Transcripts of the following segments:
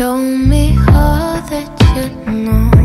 Show me all that you know.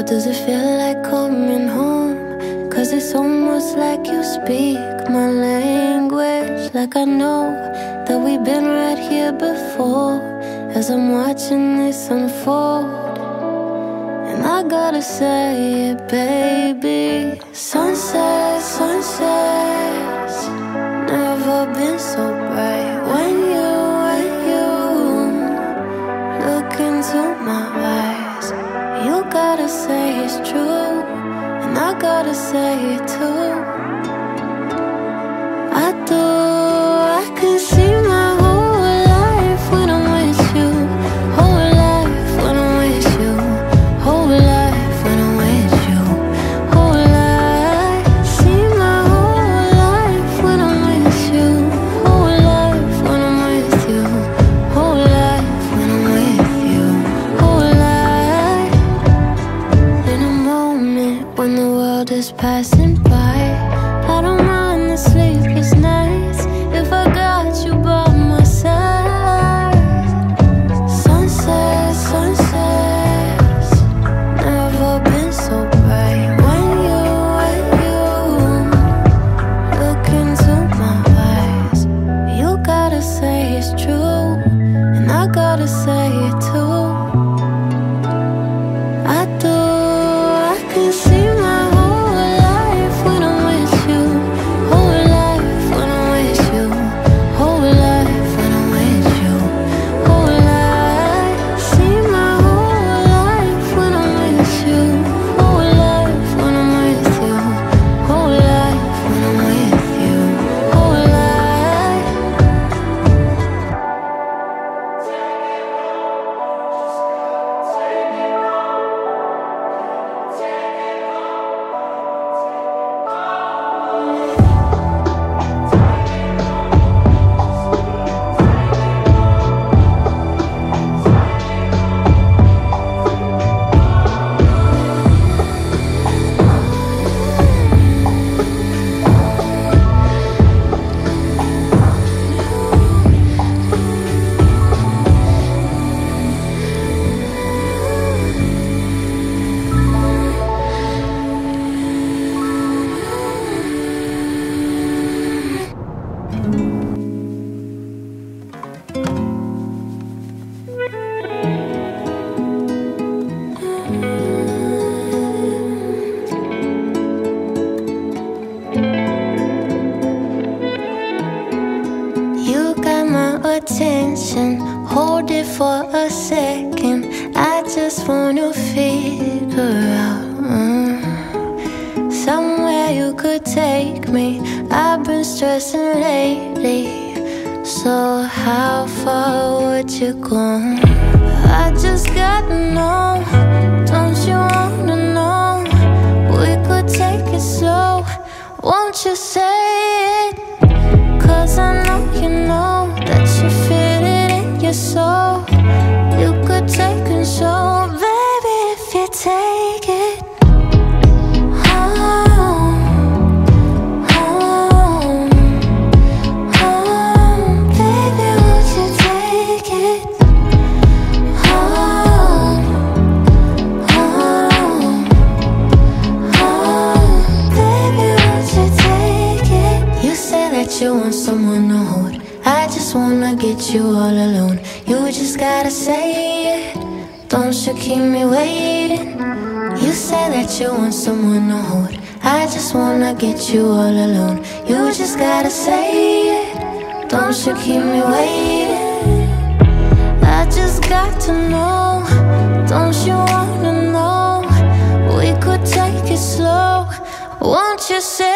What does it feel like coming home? Cause it's almost like you speak my language. Like I know that we've been right here before. As I'm watching this unfold. And I gotta say it, baby. Sunset, sunsets. Never been so bright when you, when you look into my eyes. You gotta say it's true, and I gotta say it too. I do, I can see. just passing by. I don't mind the sleepless nights. If I got So, how far would you go? I just gotta know. Don't you wanna know? We could take it slow. Won't you say it? Cause I know you know you all alone. You just gotta say it. Don't you keep me waiting. You say that you want someone to hold. I just wanna get you all alone. You just gotta say it. Don't you keep me waiting. I just got to know. Don't you wanna know? We could take it slow. Won't you say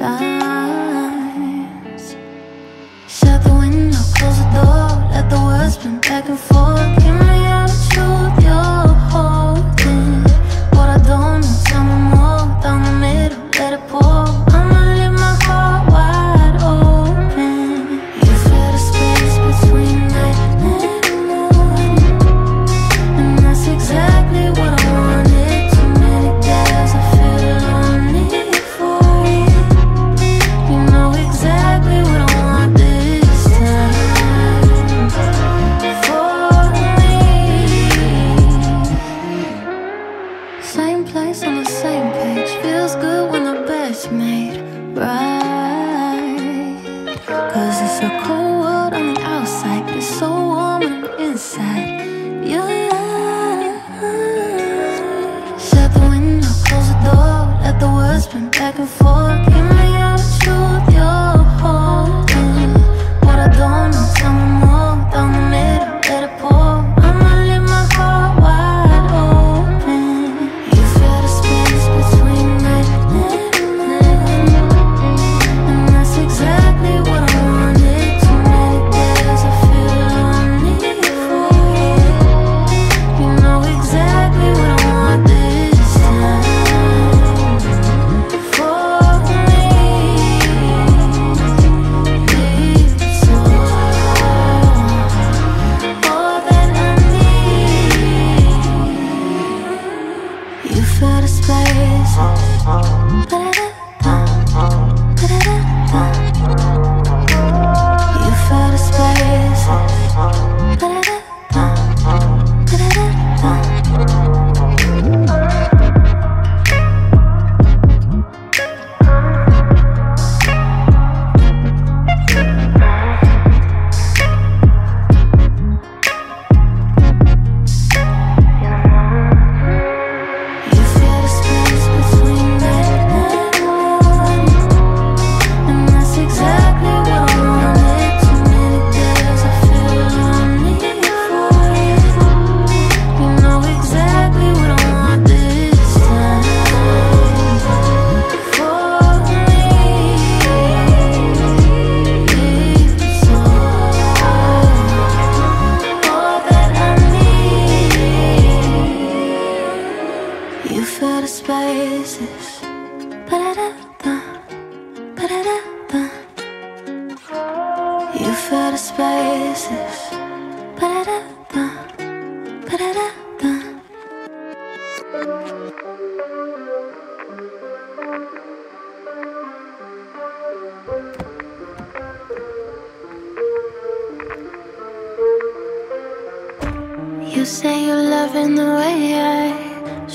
Shut the window, close the door. Let the words spin back and forth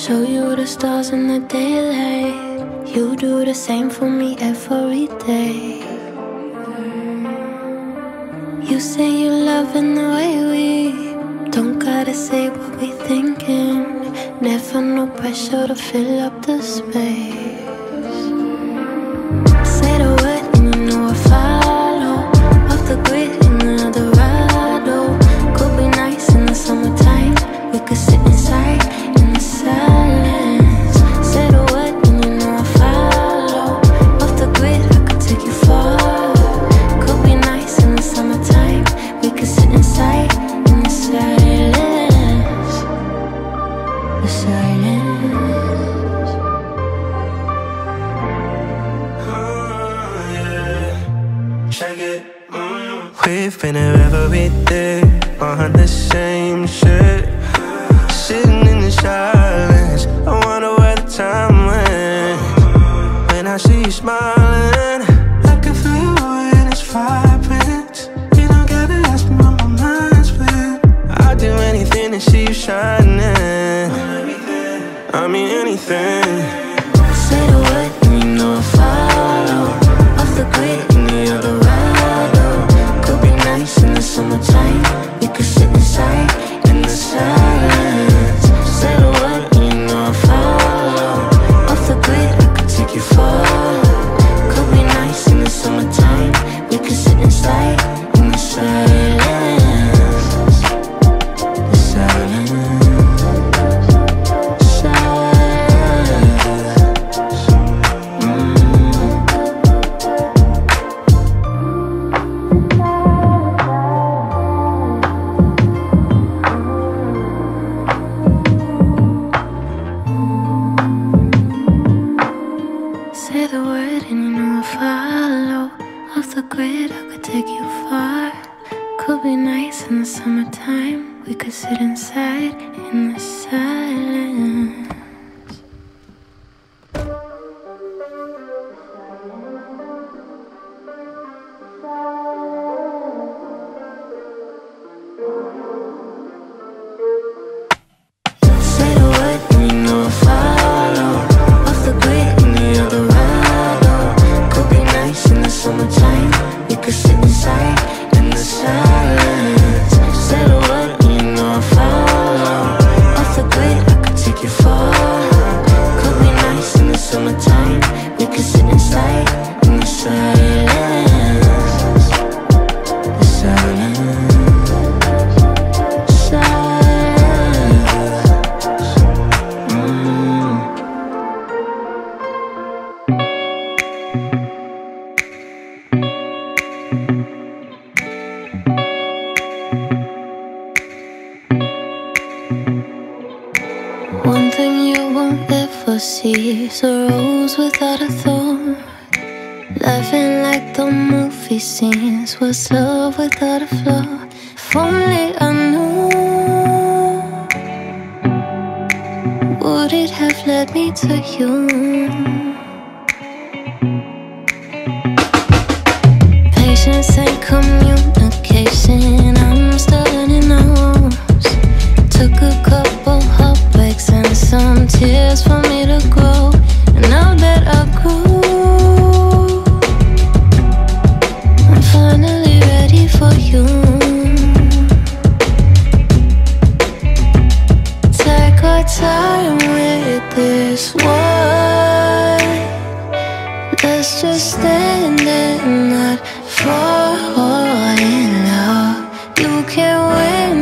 Show you the stars in the daylight. You do the same for me every day. You say you love in the way we don't gotta say what we thinking. Never no pressure to fill up the space. follow. Off the grid, I could take you far. Could be nice in the summertime. We could sit inside in the silence. Cease A rose without a thorn Laughing like the movie scenes Was love without a flaw If only I knew Would it have led me to you?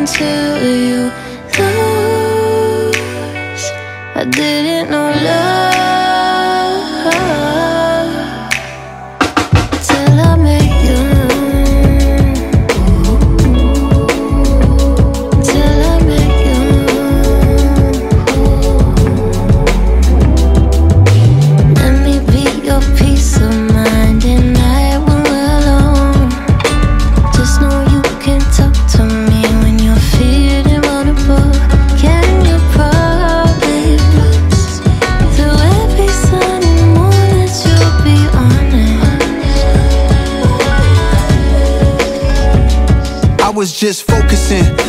Till you. Lose I didn't know love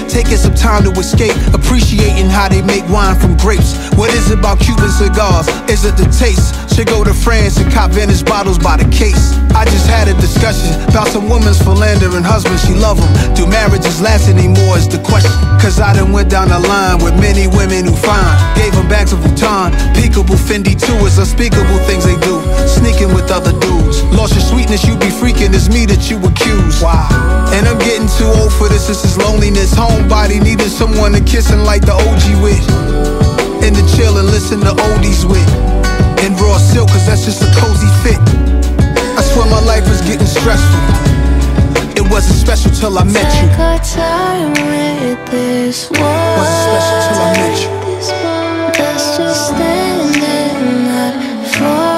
taking some time to escape, appreciating how they make wine from grapes. What is it about Cuban cigars? Is it the taste? Should go to France and cop vintage bottles by the case. I just had a discussion about some women's philandering husbands, she love them. Do marriages last anymore is the question. Cause I done went down the line with many women who fine. Gave them bags of Vuitton, peekable Fendi too. It's unspeakable things they do. Sneaking with other dudes. Lost your sweetness, you be freaking. It's me that you accuse. Wow. And I'm getting too old for this. This is loneliness. Homebody needing someone to kiss and like the OG with. And to chill and listen to oldies with. In raw silk, cause that's just a cozy fit. I swear my life is getting stressful. It wasn't special till I met you. Take our time with this one. Wasn't special till I met you. Let's just stand and not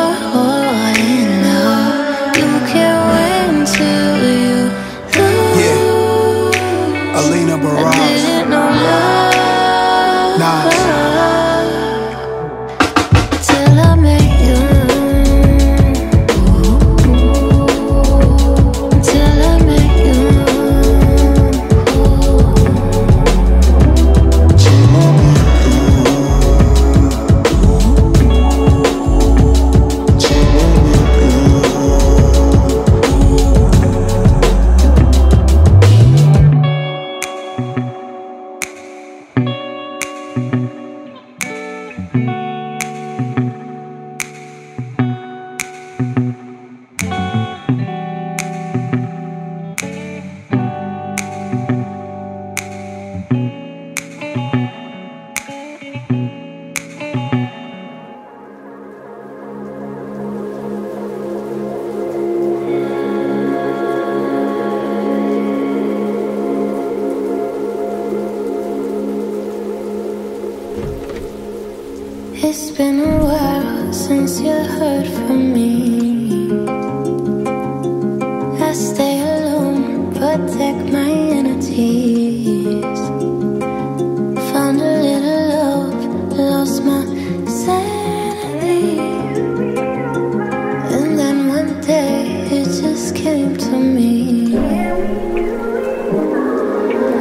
came to me.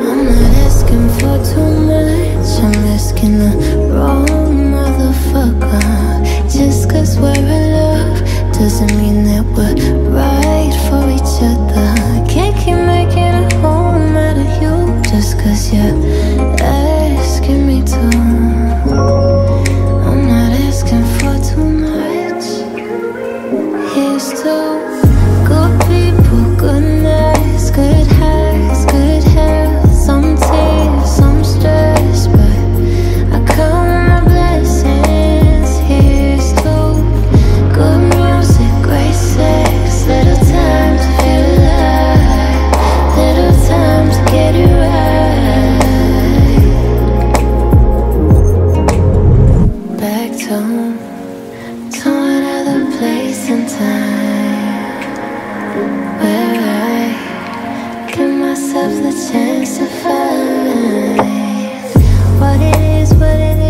I'm not asking for too much, I'm asking chance to finally What it is, what it is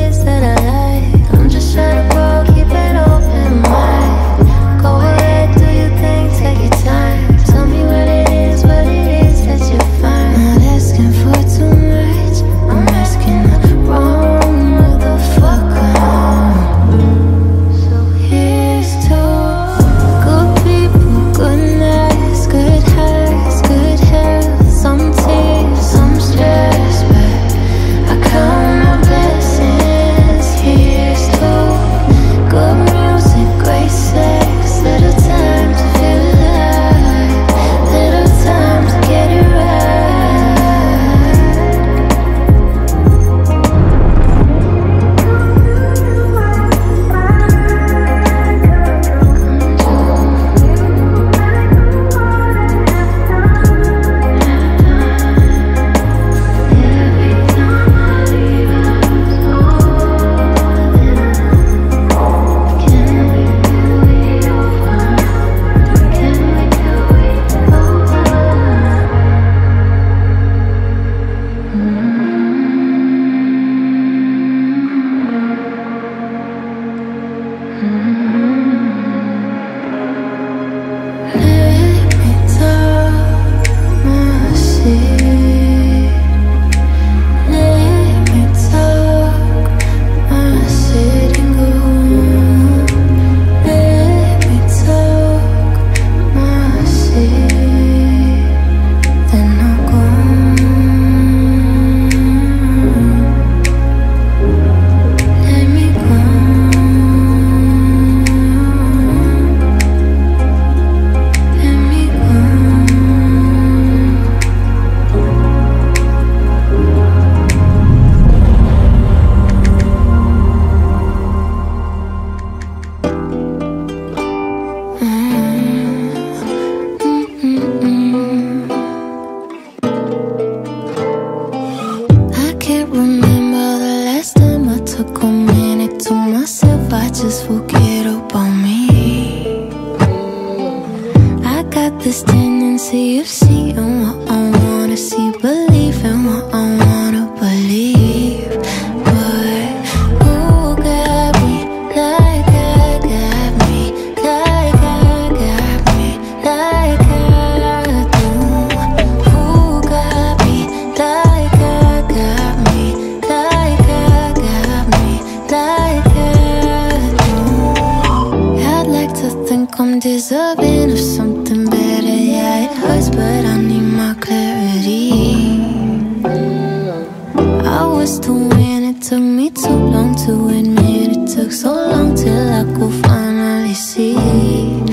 till I could finally see.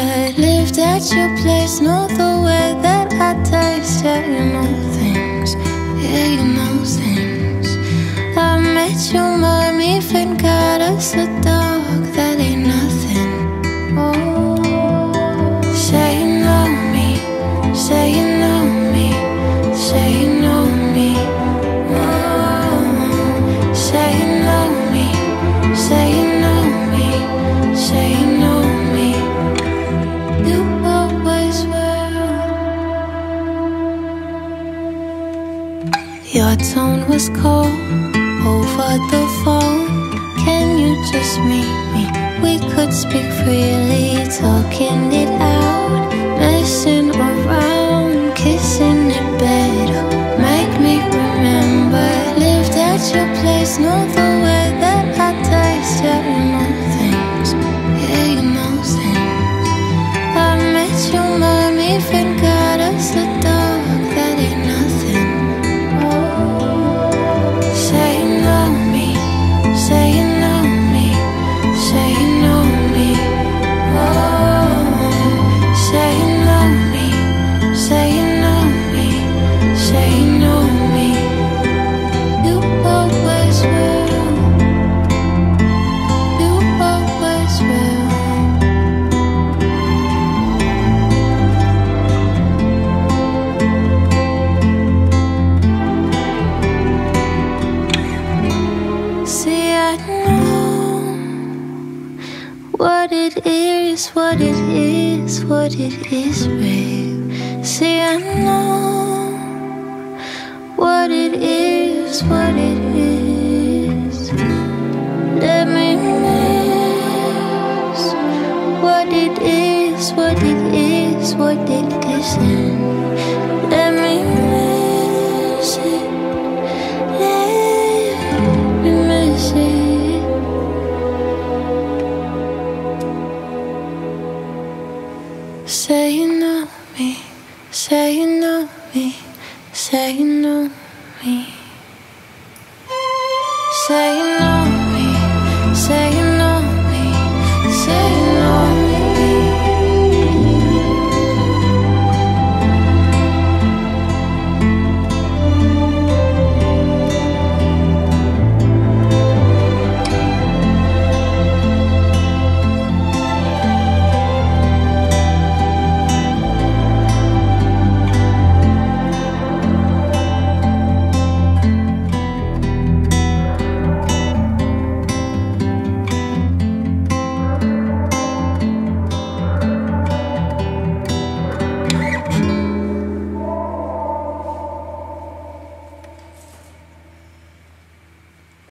I lived at your place, know the way that I taste. Yeah, you know things, yeah, you know things. I met your mom, even got us a dog. tone was cold over the phone. Can you just meet me? We could speak freely, talking it out, messing around, kissing it better. Make me remember, lived at your place, no.